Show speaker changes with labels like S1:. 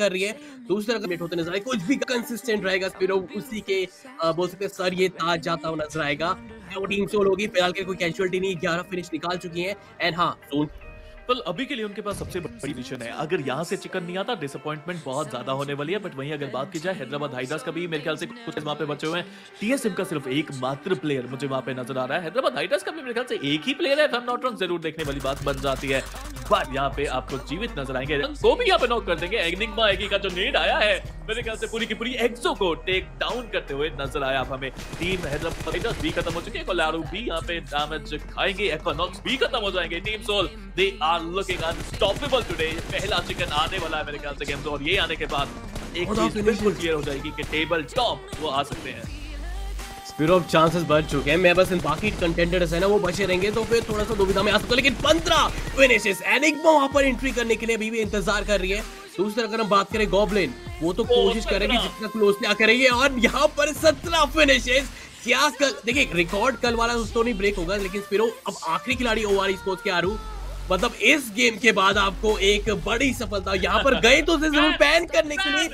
S1: कर रही है। दूसरा लेट होते नज़र आए कुछ भी कंसिस्टेंट रहेगा फिर उसी के बोल सकते सर ये ताज जाता हुआ नज़र आएगा। वो टीम सोल होगी फ़िलहाल के कोई कैजुअलिटी नहीं ग्यारह फिनिश निकाल चुकी है। एंड हाँ
S2: वेल अभी के लिए उनके पास सबसे बड़ी मिशन है। अगर यहाँ से चिकन नहीं आता डिसअपॉइंटमेंट बहुत ज़्यादा होने वाली है बट वहीं अगर बात की जाए, हैदराबाद हाइड्रास का भी मेरे ख्याल से कुछ वहाँ पे बचे हुए हैं। टीएसएम का सिर्फ़ एक मात्र प्लेयर मुझे वहाँ पे नज़र आ रहा है। हैदराबाद हाइड्रास का भी मेरे ख्याल से एक ही प्लेयर है नॉट रॉन्ग ज़रूर देखने वाली बात बन जाती है। बट यहाँ पे आपको जीवित नज़र आएँगे। वो भी यहाँ पे नॉक कर देंगे। एग्निग्मा एगी का जो नीड आया है मेरे ख्याल से पूरी की पूरी एक्सो को टेक डाउन करते हुए नज़र आया। आप हमें टीम हैदराबाद भी खत्म हो चुकी है। कोलारू भी यहाँ पे डैमेज खाएँगे। एक्वानॉक्स भी खत्म हो जाएँगे। Team Soul they are looking unstoppable today पहला चिकन आने वाला है मेरे ख्याल से गेम तो और ये आने के बाद एक चीज़ बिल्कुल क्लियर हो जाएगी कि टेबल टॉप वो आ सकते हैं।
S1: स्पिरो चांसेस बढ़ चुके हैं। मैं बस इन बाकी कंटेंडर्स है ना वो बचे रहेंगे तो फिर थोड़ा सा दुविधा में आ सकता लेकिन पंद्रह फिनिशेस एनिग्मा वहाँ पर एंट्री करने के लिए अभी भी इंतज़ार कर रही है। दूसरी अगर हम बात करें गॉबलिन वो तो कोशिश करेगी जितना क्लोज क्या है। और यहाँ पर सत्रह फिनिशेस क्या कल देखिए रिकॉर्ड कल वाला तो नहीं ब्रेक होगा लेकिन स्पिरो अब आखिरी खिलाड़ी ओवर स्पोर्ट्स के आरू। मतलब इस गेम के बाद आपको एक बड़ी सफलता। यहाँ पर गए तो ज़रूर पैन करने के लिए